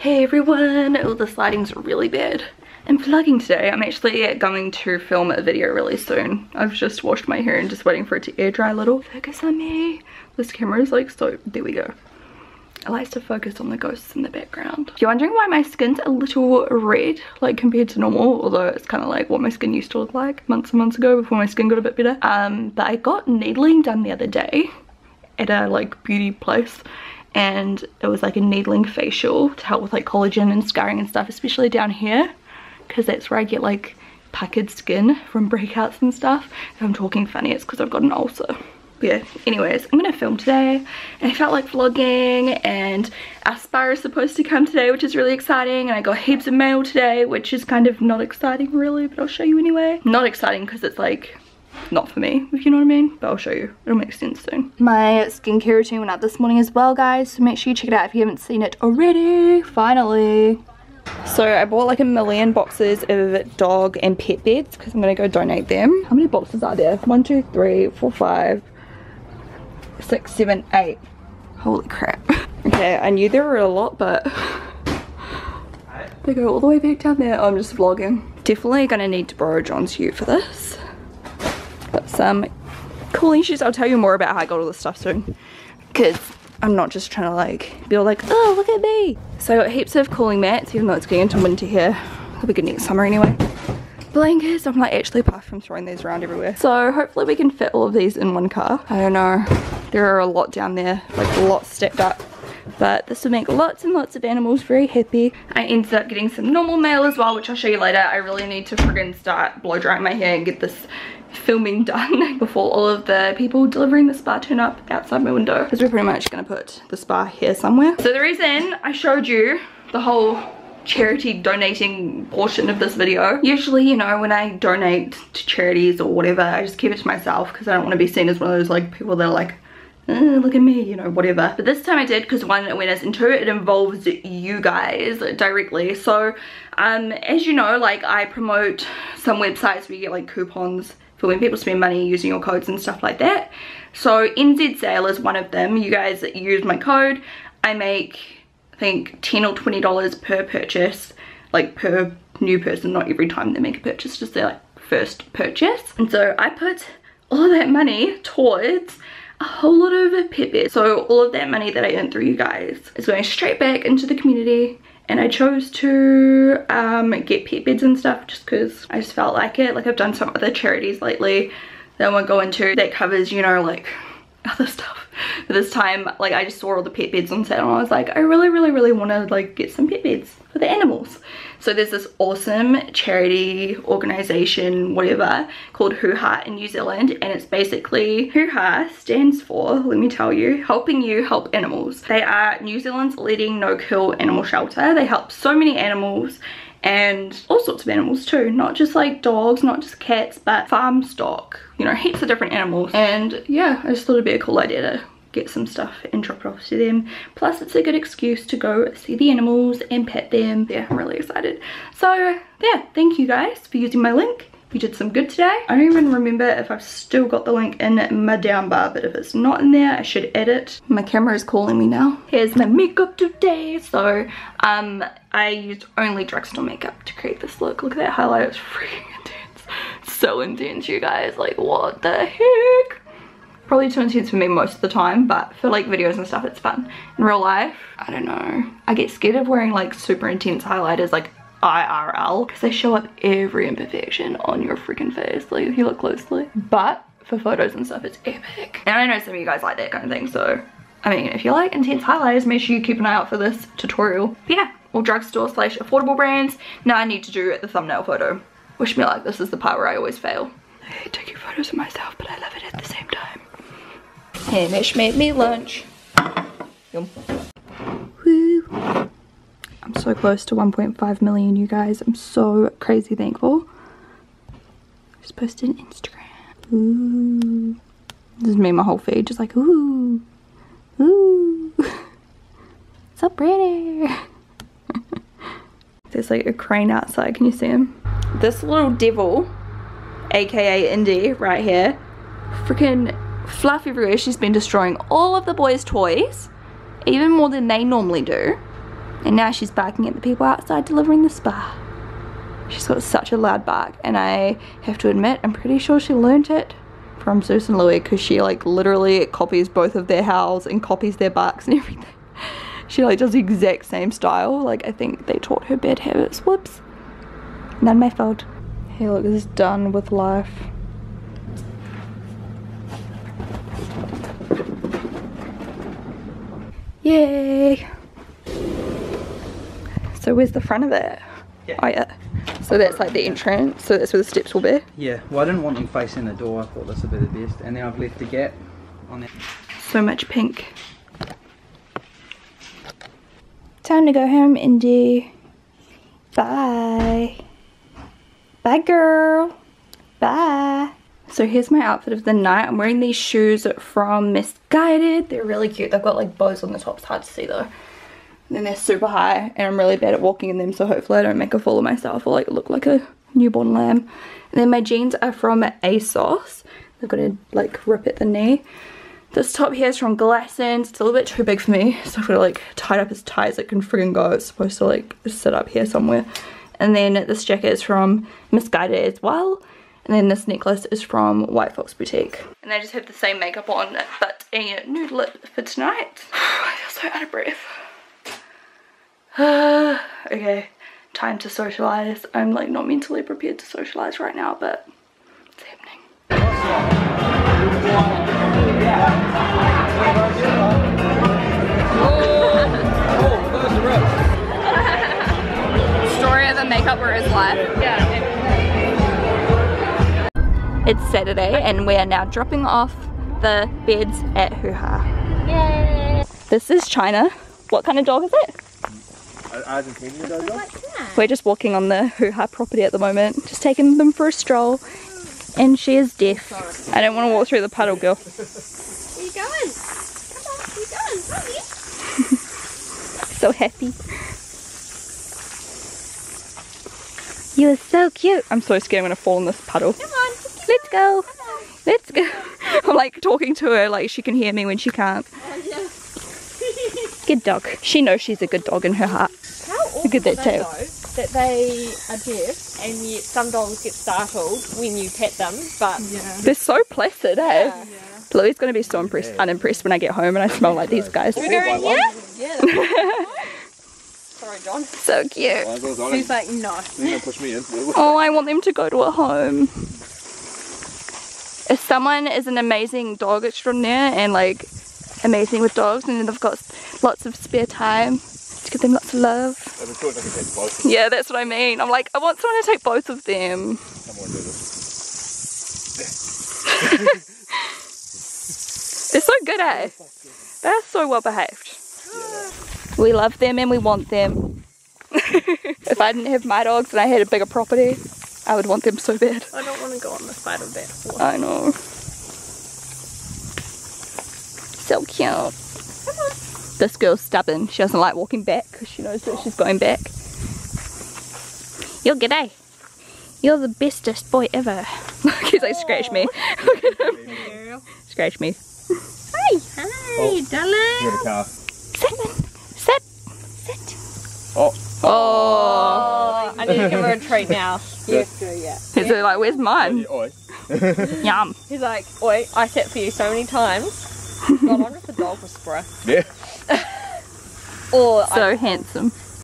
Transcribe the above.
Hey everyone! Oh, the lighting's really bad. I'm vlogging today. I'm actually going to film a video really soon. I've just washed my hair and just waiting for it to air dry a little. Focus on me. This camera is like so, there we go. I like to focus on the ghosts in the background. If you're wondering why my skin's a little red, like compared to normal, although it's kind of like what my skin used to look like months and months ago before my skin got a bit better. Um, but I got needling done the other day at a like beauty place and it was like a needling facial to help with like collagen and scarring and stuff especially down here because that's where I get like puckered skin from breakouts and stuff. If I'm talking funny it's because I've got an ulcer. Yeah anyways I'm gonna film today. And I felt like vlogging and Aspire is supposed to come today which is really exciting and I got heaps of mail today which is kind of not exciting really but I'll show you anyway. Not exciting because it's like not for me, if you know what I mean. But I'll show you. It'll make sense soon. My skincare routine went out this morning as well, guys. So make sure you check it out if you haven't seen it already. Finally. So I bought like a million boxes of dog and pet beds because I'm going to go donate them. How many boxes are there? One, two, three, four, five, six, seven, eight. Holy crap. okay, I knew there were a lot, but they go all the way back down there. I'm just vlogging. Definitely going to need to borrow John's ute for this. Got some cooling shoes. I'll tell you more about how I got all this stuff soon. Because I'm not just trying to like be all like, oh, look at me. So I got heaps of cooling mats, even though it's getting into winter here. It'll be good next summer anyway. Blankets, I'm like actually apart from throwing these around everywhere. So hopefully we can fit all of these in one car. I don't know. There are a lot down there, like a lot stacked up but this will make lots and lots of animals very happy. I ended up getting some normal mail as well, which I'll show you later. I really need to friggin' start blow drying my hair and get this filming done before all of the people delivering the spa turn up outside my window because we're pretty much going to put the spa here somewhere. So the reason I showed you the whole charity donating portion of this video. Usually, you know, when I donate to charities or whatever, I just keep it to myself because I don't want to be seen as one of those like people that are like, look at me, you know, whatever. But this time I did because one, it's into it, it involves you guys directly. So, um, as you know, like I promote some websites where you get like coupons for when people spend money using your codes and stuff like that. So NZ Sale is one of them. You guys use my code. I make, I think, 10 or $20 per purchase, like per new person, not every time they make a purchase, just their like first purchase. And so I put all that money towards a whole lot of beds. So all of that money that I earned through you guys is going straight back into the community and I chose to um, get pet beds and stuff just because I just felt like it. Like I've done some other charities lately that I won't go into that covers, you know, like other stuff. But this time, like I just saw all the pet beds on sale and I was like, I really, really, really want to like get some pet beds for the animals. So there's this awesome charity organization, whatever, called HUHA in New Zealand. And it's basically, HUHA stands for, let me tell you, helping you help animals. They are New Zealand's leading no-kill animal shelter. They help so many animals and all sorts of animals too not just like dogs not just cats but farm stock you know heaps of different animals and yeah i just thought it'd be a cool idea to get some stuff and drop it off to them plus it's a good excuse to go see the animals and pet them yeah i'm really excited so yeah thank you guys for using my link you did some good today. I don't even remember if I've still got the link in my down bar, but if it's not in there, I should add it. My camera is calling me now. Here's my makeup today. So, um, I used only drugstore makeup to create this look. Look at that highlight, it's freaking intense. So intense, you guys. Like, what the heck? Probably too intense for me most of the time but for like videos and stuff it's fun. In real life i don't know. I get scared of wearing like super intense highlighters like IRL because they show up every imperfection on your freaking face like if you look closely. But for photos and stuff it's epic. And I know some of you guys like that kind of thing so I mean if you like intense highlighters make sure you keep an eye out for this tutorial. But yeah all drugstore slash affordable brands. Now I need to do the thumbnail photo. Wish me luck. This is the part where I always fail. I hate taking photos of myself but I love it at the same time Hamish made me lunch Yum. Woo. I'm so close to 1.5 million, you guys. I'm so crazy thankful. Just posted an Instagram. Ooh. This is me my whole feed, just like, ooh. Ooh. so pretty. There's like a crane outside, can you see him? This little devil, aka Indy, right here, freaking fluff everywhere. She's been destroying all of the boys' toys, even more than they normally do And now she's barking at the people outside delivering the spa. She's got such a loud bark and I have to admit I'm pretty sure she learnt it from Zeus and Louie because she like literally copies both of their howls and copies their barks and everything. She like does the exact same style. Like I think they taught her bad habits. Whoops. Not my fault. Hey look, this is done with life. Yay! So where's the front of it? Yeah. Oh yeah. So that's like the entrance, so that's where the steps will be. Yeah, well I didn't want them facing the door, I thought this would be the best. And then I've left a gap on there. So much pink. Time to go home, Indy. Bye. Bye, girl. Bye. So here's my outfit of the night. I'm wearing these shoes from Missguided. They're really cute. They've got like bows on the top. It's hard to see though. And then they're super high and I'm really bad at walking in them so hopefully I don't make a fool of myself or like look like a newborn lamb. And then my jeans are from ASOS. They've got a like rip at the knee. This top here is from Glassons. It's a little bit too big for me, so I've got to like tie it up as tight as it can friggin' go. It's supposed to like sit up here somewhere. And then this jacket is from Missguided as well. And then this necklace is from White Fox Boutique. And I just have the same makeup on, but a nude lip for tonight. I feel so out of breath. okay, time to socialize. I'm like not mentally prepared to socialize right now, but it's happening. Story of the makeup wearer's life. It's Saturday and we are now dropping off the beds at HUHA. This is China. What kind of dog is it? Argentinian dog. We're just walking on the HUHA property at the moment, just taking them for a stroll. And she is deaf. I don't want to walk through the puddle, girl. Where you going? Come on, where you going? Mommy? So happy. You are so cute. I'm so scared I'm gonna fall in this puddle. Come on. Let's go. Let's go. I'm like talking to her like she can hear me when she can't. Good dog. She knows she's a good dog in her heart. How awful Look at that tail. they, that they are deaf and yet some dogs get startled when you pet them, but They're so placid, eh? Louie's gonna be so impressed, unimpressed when I get home and I smell like these guys. we go in here? Yeah. Sorry, John. So cute. He's like, no. Push me in. Oh, I want them to go to a home. If someone is an amazing dog extraordinaire and like amazing with dogs and they've got lots of spare time to give them lots of love. Take both. Yeah, that's what I mean. I'm like, I want someone to take both of them. They're so good, eh? They're so well behaved. We love them and we want them. if I didn't have my dogs and I had a bigger property, I would want them so bad. I don't want to go on the side of that horse. I know. So cute. This girl's stubborn. She doesn't like walking back because she knows that she's going back. You're g'day. You're the bestest boy ever. He's like, scratch me. scratch me. Hey, hey, oh. darling. Get a car. Sit. Sit. Sit. Oh. Oh. Oh, I need to give her a treat now. Yes, yeah. He's like, where's mine? Oi. Yum. He's like, oi, I sat for you so many times. God, I'm just a dog whisperer. Yeah. Or So handsome.